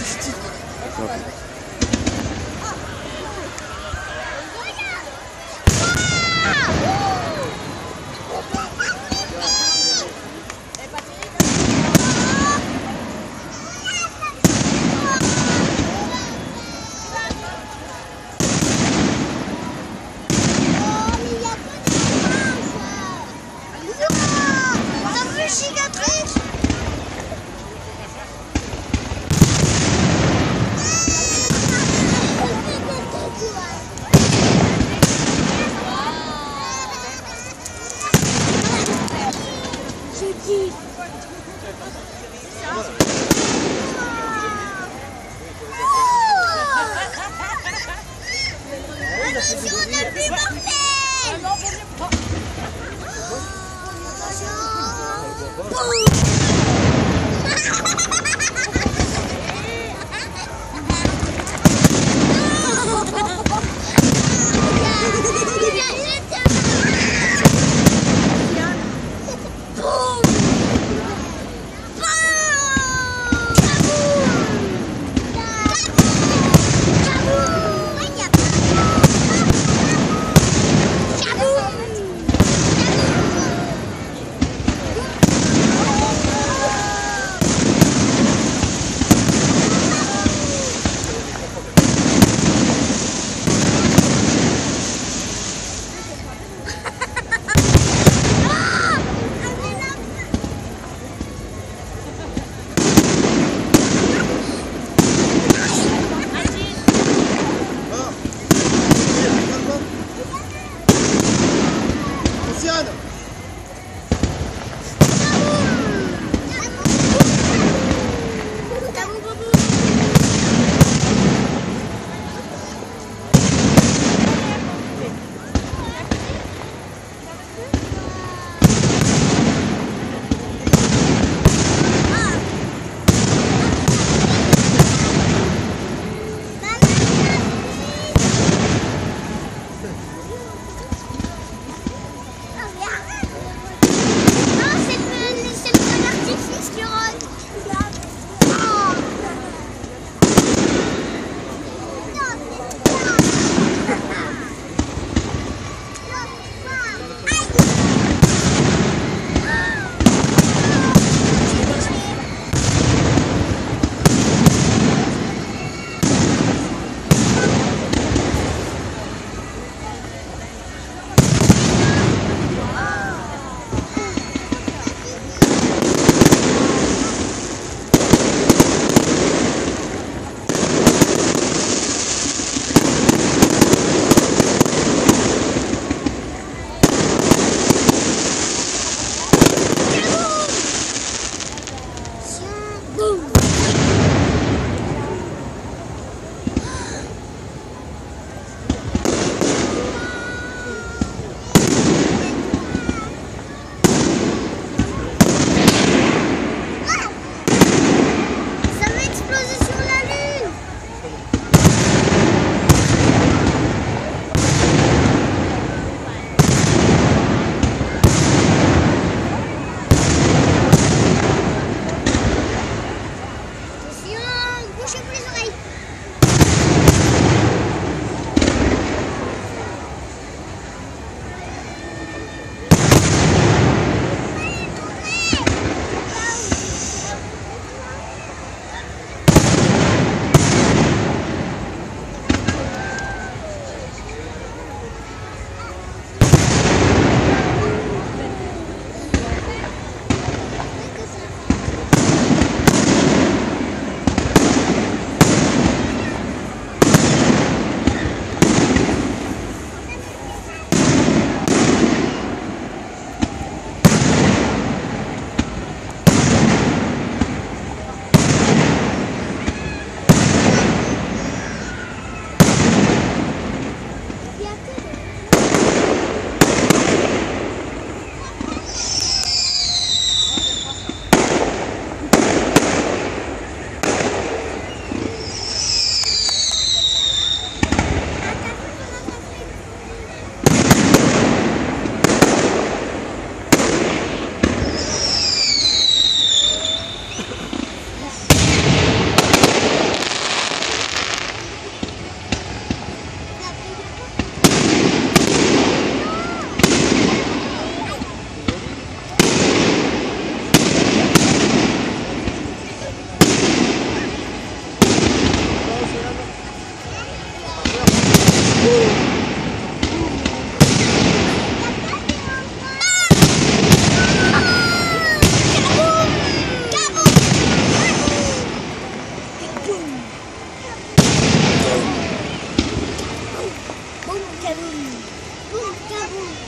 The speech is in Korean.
artistique. Boom! Boogaloo. Boogaloo.